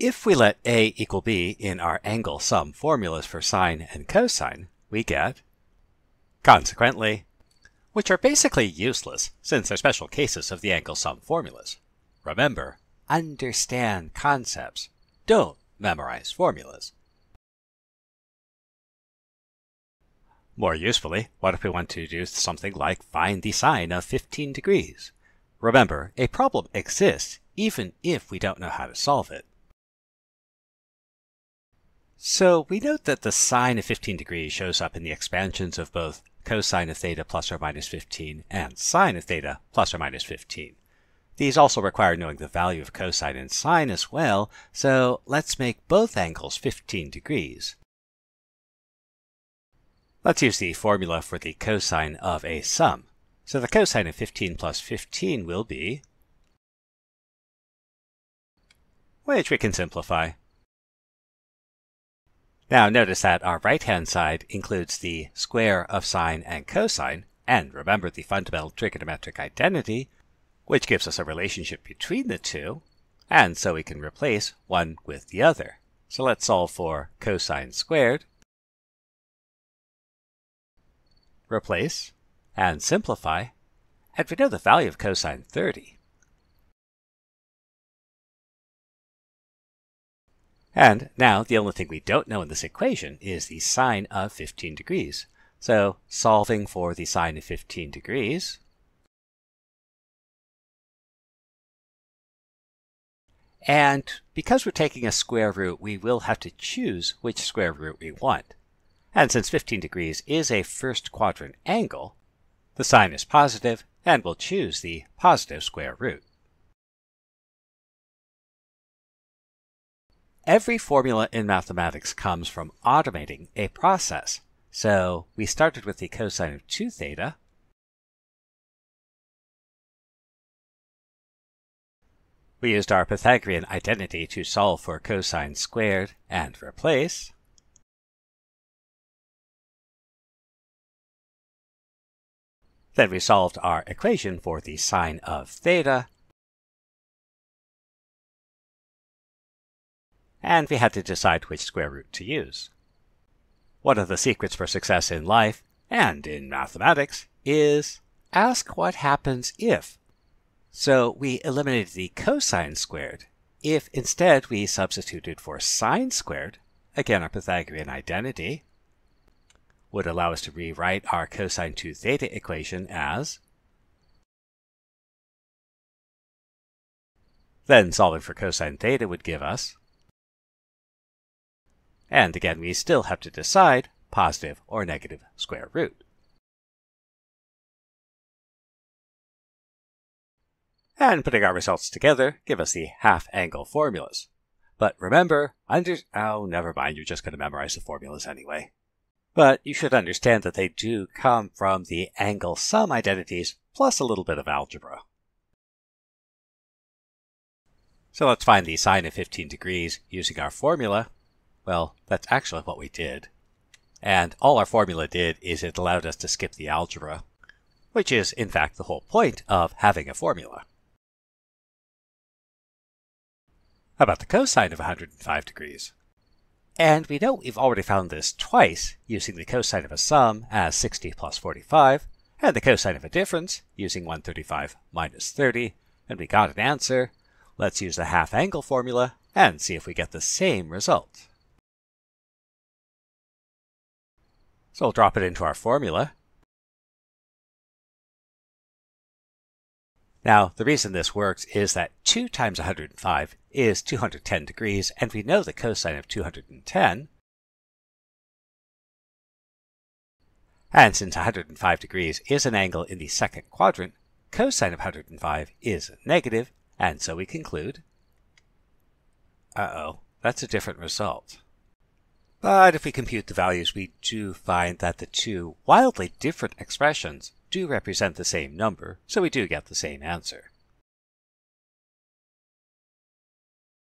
If we let a equal b in our angle sum formulas for sine and cosine, we get, consequently, which are basically useless since they're special cases of the angle sum formulas. Remember, understand concepts. Don't memorize formulas. More usefully, what if we want to do something like find the sine of 15 degrees? Remember, a problem exists even if we don't know how to solve it. So we note that the sine of 15 degrees shows up in the expansions of both cosine of theta plus or minus 15 and sine of theta plus or minus 15. These also require knowing the value of cosine and sine as well, so let's make both angles 15 degrees. Let's use the formula for the cosine of a sum. So the cosine of 15 plus 15 will be, which we can simplify. Now notice that our right-hand side includes the square of sine and cosine, and remember the fundamental trigonometric identity, which gives us a relationship between the two, and so we can replace one with the other. So let's solve for cosine squared, replace, and simplify, and we know the value of cosine 30. And now the only thing we don't know in this equation is the sine of 15 degrees. So solving for the sine of 15 degrees, and because we're taking a square root, we will have to choose which square root we want. And since 15 degrees is a first quadrant angle, the sign is positive, and we'll choose the positive square root. Every formula in mathematics comes from automating a process. So we started with the cosine of 2 theta. We used our Pythagorean identity to solve for cosine squared and replace. Then we solved our equation for the sine of theta and we had to decide which square root to use. One of the secrets for success in life and in mathematics is ask what happens if. So we eliminated the cosine squared if instead we substituted for sine squared, again our Pythagorean identity, would allow us to rewrite our cosine 2 theta equation as Then solving for cosine theta would give us and again, we still have to decide positive or negative square root. And putting our results together give us the half angle formulas. But remember, under, oh, never mind, you're just going to memorize the formulas anyway. But you should understand that they do come from the angle sum identities plus a little bit of algebra. So let's find the sine of 15 degrees using our formula well, that's actually what we did. And all our formula did is it allowed us to skip the algebra, which is in fact the whole point of having a formula. About the cosine of 105 degrees? And we know we've already found this twice using the cosine of a sum as 60 plus 45, and the cosine of a difference using 135 minus 30, and we got an answer. Let's use the half angle formula and see if we get the same result. So we'll drop it into our formula. Now, the reason this works is that 2 times 105 is 210 degrees, and we know the cosine of 210. And since 105 degrees is an angle in the second quadrant, cosine of 105 is negative, and so we conclude, uh-oh, that's a different result. But if we compute the values, we do find that the two wildly different expressions do represent the same number, so we do get the same answer.